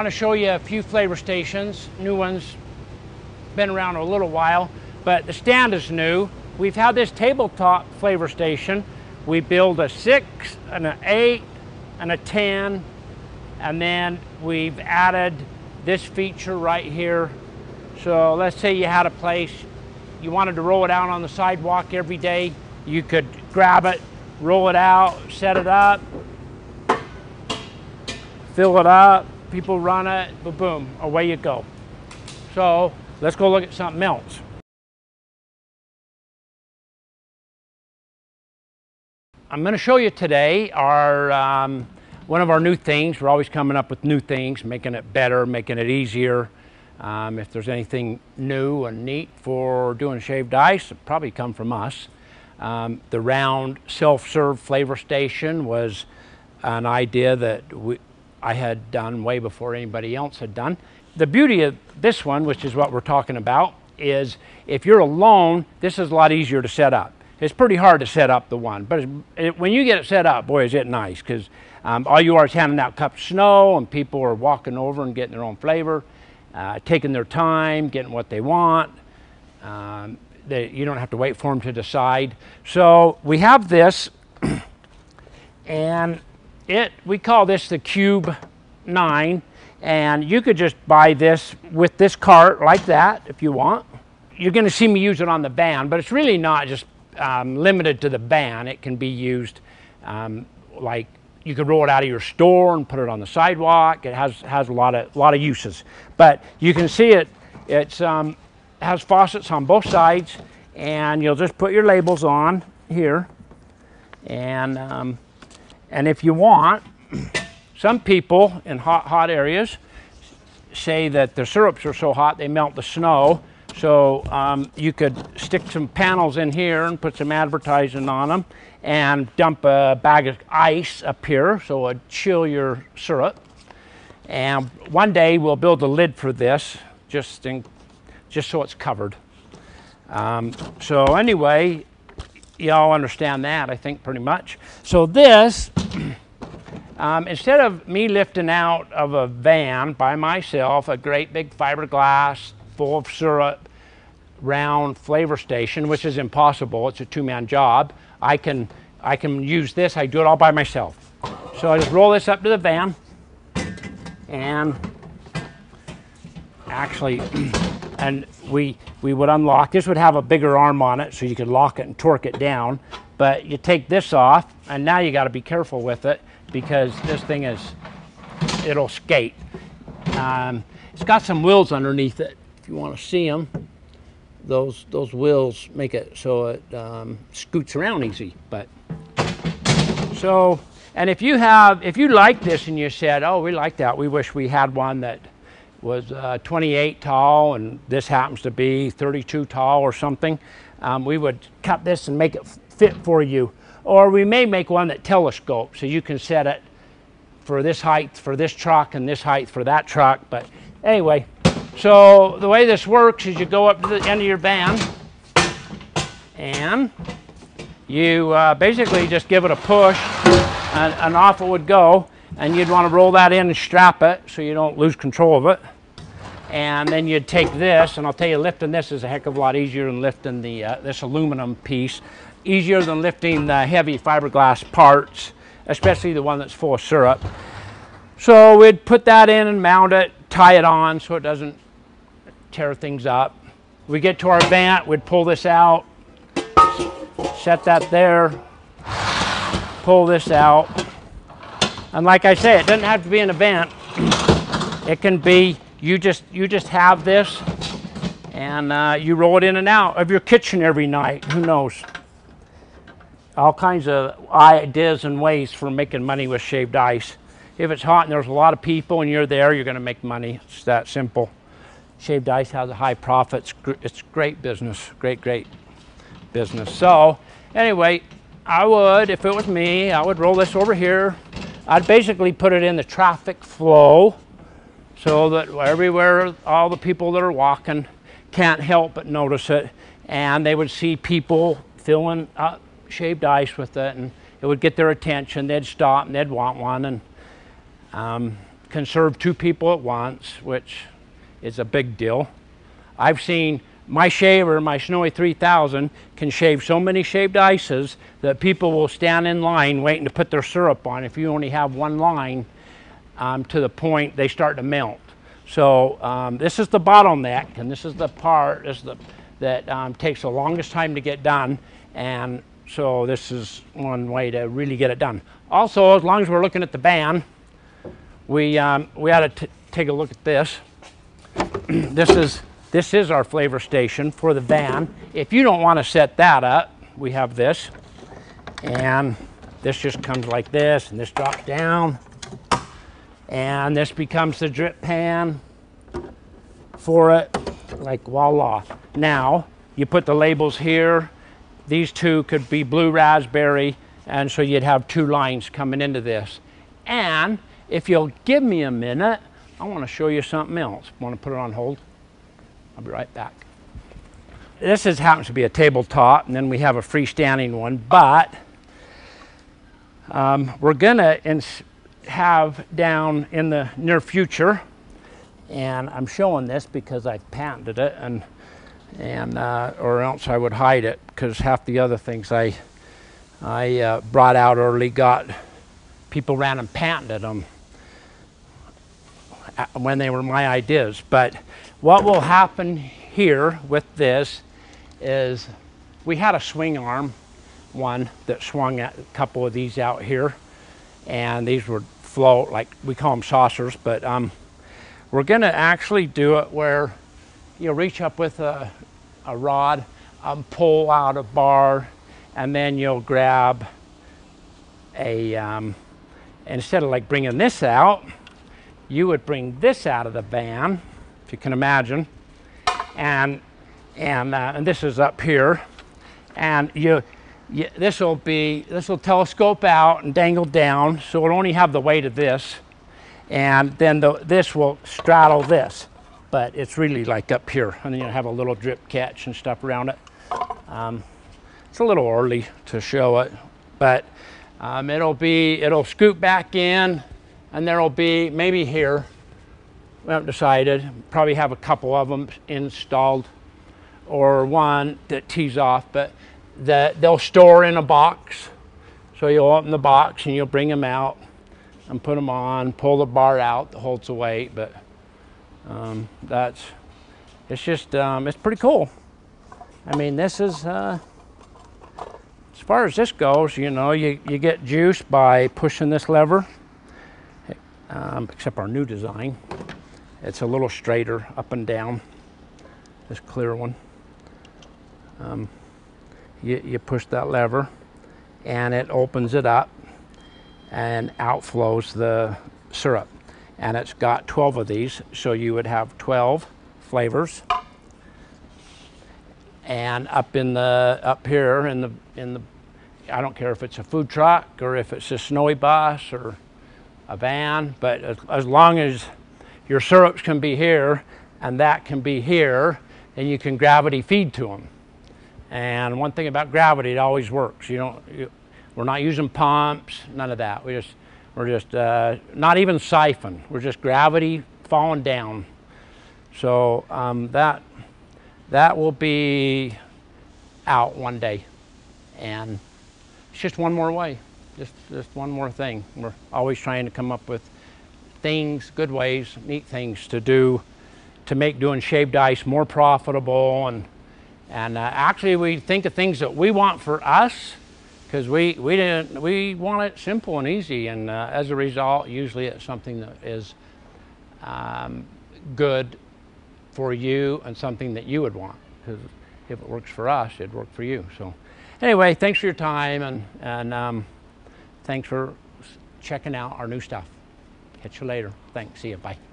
want to show you a few flavor stations, new ones, been around a little while, but the stand is new. We've had this tabletop flavor station. We build a six and an eight and a 10, and then we've added this feature right here. So let's say you had a place, you wanted to roll it out on the sidewalk every day, you could grab it, roll it out, set it up, fill it up, people run it, boom, boom, away you go. So let's go look at something else. I'm going to show you today our um, one of our new things. We're always coming up with new things, making it better, making it easier. Um, if there's anything new and neat for doing shaved ice, it probably come from us. Um, the round self-serve flavor station was an idea that we, I had done way before anybody else had done. The beauty of this one, which is what we're talking about, is if you're alone, this is a lot easier to set up. It's pretty hard to set up the one, but it, when you get it set up, boy, is it nice because um, all you are is handing out cups of snow and people are walking over and getting their own flavor, uh, taking their time, getting what they want. Um, they, you don't have to wait for them to decide. So we have this, and it we call this the Cube 9, and you could just buy this with this cart like that if you want. You're going to see me use it on the van, but it's really not just um, limited to the van. It can be used um, like you could roll it out of your store and put it on the sidewalk. It has has a lot of lot of uses, but you can see it. It's um, has faucets on both sides, and you'll just put your labels on here, and um, and if you want, some people in hot hot areas say that the syrups are so hot they melt the snow. So um, you could stick some panels in here and put some advertising on them and dump a bag of ice up here so it'd chill your syrup. And one day we'll build a lid for this just, in, just so it's covered. Um, so anyway, y'all understand that, I think, pretty much. So this, um, instead of me lifting out of a van by myself a great big fiberglass full of syrup round flavor station, which is impossible. It's a two-man job. I can, I can use this. I do it all by myself. So I just roll this up to the van and actually, and we, we would unlock. This would have a bigger arm on it so you could lock it and torque it down. But you take this off and now you got to be careful with it because this thing is, it'll skate. Um, it's got some wheels underneath it if you want to see them those those wheels make it so it um, scoots around easy. But so, and if you have, if you like this and you said, oh, we like that, we wish we had one that was uh, 28 tall and this happens to be 32 tall or something, um, we would cut this and make it fit for you. Or we may make one that telescopes so you can set it for this height for this truck and this height for that truck. But anyway, so the way this works is you go up to the end of your van and you uh, basically just give it a push and, and off it would go and you'd want to roll that in and strap it so you don't lose control of it and then you'd take this and I'll tell you lifting this is a heck of a lot easier than lifting the uh, this aluminum piece easier than lifting the heavy fiberglass parts especially the one that's full of syrup so we'd put that in and mount it tie it on so it doesn't tear things up. We get to our vent, we'd pull this out, set that there, pull this out. And like I say, it doesn't have to be an event. It can be, you just, you just have this and uh, you roll it in and out of your kitchen every night. Who knows? All kinds of ideas and ways for making money with shaved ice. If it's hot and there's a lot of people and you're there, you're going to make money. It's that simple. Shaved ice has a high profit. It's, it's great business, great, great business. So anyway, I would, if it was me, I would roll this over here. I'd basically put it in the traffic flow so that everywhere, all the people that are walking can't help but notice it. And they would see people filling up shaved ice with it and it would get their attention. They'd stop and they'd want one. And um, can serve two people at once, which is a big deal. I've seen my shaver, my Snowie 3000, can shave so many shaved ices that people will stand in line waiting to put their syrup on if you only have one line um, to the point they start to melt. So um, this is the bottleneck, and this is the part this is the, that um, takes the longest time to get done. And so this is one way to really get it done. Also, as long as we're looking at the band, we, um, we ought to take a look at this. this is this is our flavor station for the van. If you don't want to set that up, we have this. And this just comes like this, and this drops down. And this becomes the drip pan for it, like voila. Now, you put the labels here. These two could be blue raspberry, and so you'd have two lines coming into this. And if you'll give me a minute, I want to show you something else. Want to put it on hold? I'll be right back. This is, happens to be a tabletop, and then we have a freestanding one, but um, we're going to have down in the near future, and I'm showing this because I've patented it, and and uh, or else I would hide it because half the other things I I uh, brought out early got people ran and patented them uh, when they were my ideas, but what will happen here with this is we had a swing arm one that swung a couple of these out here and these would float like we call them saucers but um, we're going to actually do it where you reach up with a, a rod um, pull out a bar and then you'll grab a um, instead of like bringing this out you would bring this out of the van if you can imagine. And, and, uh, and this is up here. And you, you this will be, this will telescope out and dangle down, so it'll only have the weight of this. And then the, this will straddle this, but it's really like up here. And then you have a little drip catch and stuff around it. Um, it's a little early to show it, but um, it'll be, it'll scoop back in and there'll be maybe here we haven't decided. Probably have a couple of them installed or one that tees off, but that they'll store in a box. So you'll open the box and you'll bring them out and put them on, pull the bar out that holds the weight. But um, that's, it's just, um, it's pretty cool. I mean, this is, uh, as far as this goes, you know, you, you get juice by pushing this lever, um, except our new design. It's a little straighter up and down, this clear one. Um, you, you push that lever and it opens it up and outflows the syrup. And it's got 12 of these, so you would have 12 flavors. And up in the up here in the in the I don't care if it's a food truck or if it's a Snowie bus or a van, but as, as long as your syrups can be here and that can be here and you can gravity feed to them. And one thing about gravity, it always works. You don't, you, we're not using pumps, none of that. We just, we're just uh, not even siphon. We're just gravity falling down. So um, that that will be out one day, and it's just one more way, just just one more thing. We're always trying to come up with things, good ways, neat things to do to make doing shaved ice more profitable. And, and uh, actually, we think of things that we want for us because we, we, didn't, we want it simple and easy. And uh, as a result, usually it's something that is um, good for you and something that you would want. Because if it works for us, it'd work for you. So anyway, thanks for your time and, and um, thanks for checking out our new stuff. Catch you later. Thanks. See you. Bye.